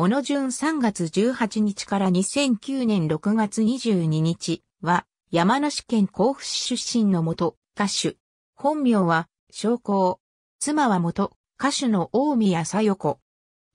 小野順3月18日から2009年6月22日は、山梨県甲府市出身の元歌手。本名は、昇降。妻は元歌手の大宮さよ子。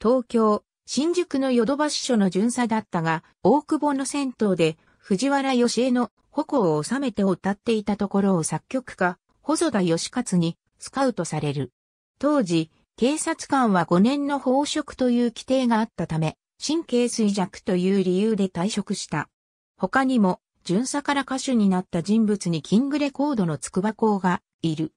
東京、新宿のヨドバシ署の巡査だったが、大久保の銭湯で藤原義恵の矛を収めて歌っていたところを作曲家、細田義勝にスカウトされる。当時、警察官は5年の飽食という規定があったため、神経衰弱という理由で退職した。他にも、巡査から歌手になった人物にキングレコードの筑波校がいる。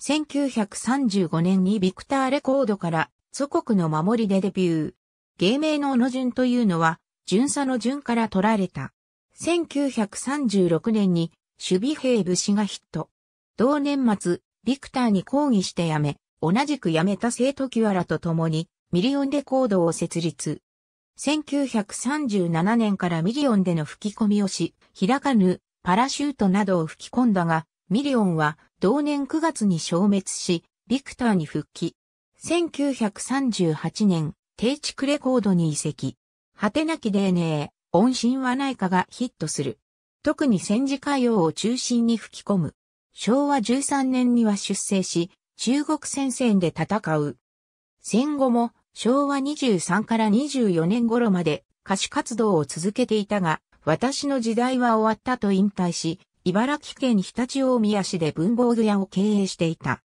1935年にビクターレコードから祖国の守りでデビュー。芸名の小野順というのは、巡査の順から取られた。1936年に守備兵武士がヒット。同年末、ビクターに抗議して辞め、同じく辞めた生徒キュアラと共にミリオンレコードを設立。1937年からミリオンでの吹き込みをし、開かぬパラシュートなどを吹き込んだが、ミリオンは同年9月に消滅し、ビクターに復帰。1938年、テイチクレコードに移籍。果てなき DNA、音信はないかがヒットする。特に戦時歌謡を中心に吹き込む。昭和13年には出征し、中国戦線で戦う。戦後も昭和23から24年頃まで歌手活動を続けていたが、私の時代は終わったと引退し、茨城県常陸大宮市で文房具屋を経営していた。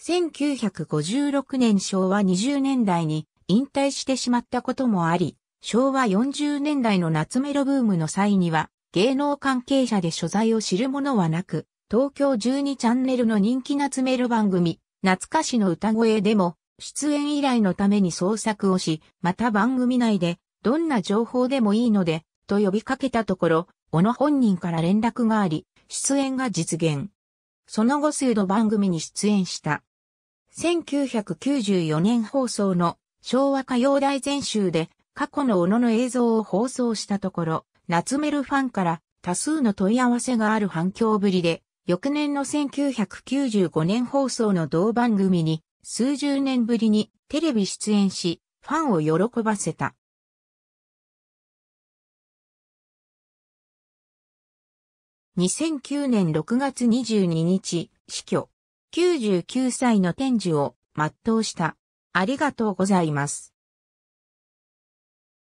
1956年昭和20年代に引退してしまったこともあり、昭和40年代の夏メロブームの際には芸能関係者で所在を知る者はなく、東京12チャンネルの人気夏メロ番組、懐かしの歌声でも出演依頼のために創作をし、また番組内でどんな情報でもいいので、と呼びかけたところ、小野本人から連絡があり、出演が実現。その後数度番組に出演した。1994年放送の昭和歌謡大全集で過去の小野の映像を放送したところ、夏メルファンから多数の問い合わせがある反響ぶりで、翌年の1995年放送の同番組に数十年ぶりにテレビ出演し、ファンを喜ばせた。2009年6月22日、死去。99歳の天寿を全うした。ありがとうございます。